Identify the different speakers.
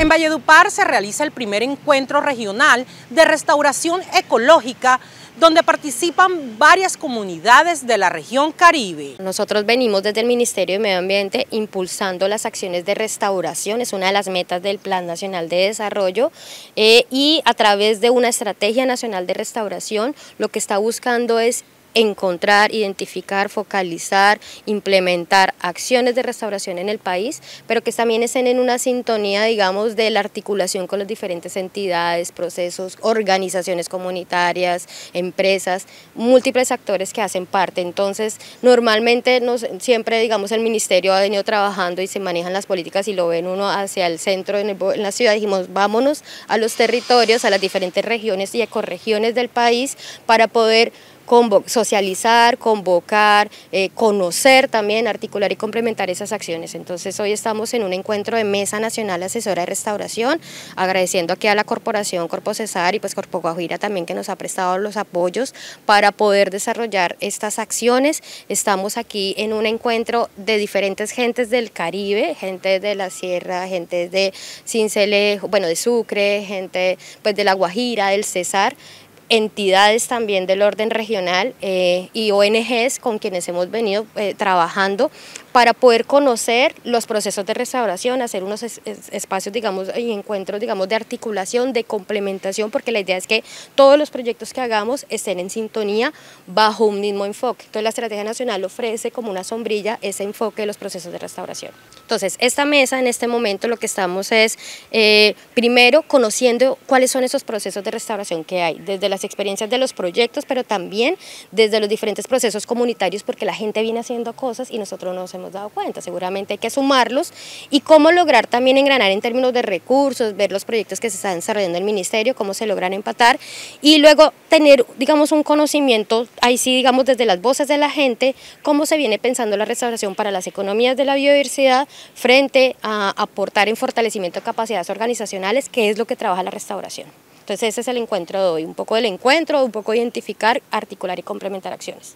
Speaker 1: En Valledupar se realiza el primer encuentro regional de restauración ecológica donde participan varias comunidades de la región Caribe.
Speaker 2: Nosotros venimos desde el Ministerio de Medio Ambiente impulsando las acciones de restauración, es una de las metas del Plan Nacional de Desarrollo eh, y a través de una estrategia nacional de restauración lo que está buscando es encontrar, identificar, focalizar, implementar acciones de restauración en el país, pero que también estén en una sintonía, digamos, de la articulación con las diferentes entidades, procesos, organizaciones comunitarias, empresas, múltiples actores que hacen parte. Entonces, normalmente siempre, digamos, el ministerio ha venido trabajando y se manejan las políticas y lo ven uno hacia el centro en, en la ciudad, dijimos, vámonos a los territorios, a las diferentes regiones y ecorregiones del país para poder socializar, convocar, eh, conocer también, articular y complementar esas acciones. Entonces hoy estamos en un encuentro de Mesa Nacional Asesora de Restauración, agradeciendo aquí a la Corporación Corpo Cesar y pues Corpo Guajira también que nos ha prestado los apoyos para poder desarrollar estas acciones. Estamos aquí en un encuentro de diferentes gentes del Caribe, gente de la Sierra, gente de Cincelejo, bueno, de Sucre, gente pues de la Guajira, del Cesar, entidades también del orden regional eh, y ONGs con quienes hemos venido eh, trabajando para poder conocer los procesos de restauración, hacer unos espacios, digamos, y encuentros, digamos, de articulación, de complementación, porque la idea es que todos los proyectos que hagamos estén en sintonía bajo un mismo enfoque. Entonces la Estrategia Nacional ofrece como una sombrilla ese enfoque de los procesos de restauración. Entonces, esta mesa en este momento lo que estamos es, eh, primero, conociendo cuáles son esos procesos de restauración que hay, desde las experiencias de los proyectos, pero también desde los diferentes procesos comunitarios, porque la gente viene haciendo cosas y nosotros no hemos hemos dado cuenta. Seguramente hay que sumarlos y cómo lograr también engranar en términos de recursos, ver los proyectos que se están desarrollando en el ministerio, cómo se logran empatar y luego tener, digamos, un conocimiento, ahí sí, digamos, desde las voces de la gente, cómo se viene pensando la restauración para las economías de la biodiversidad frente a aportar en fortalecimiento de capacidades organizacionales, que es lo que trabaja la restauración. Entonces ese es el encuentro de hoy, un poco del encuentro, un poco identificar, articular y complementar acciones.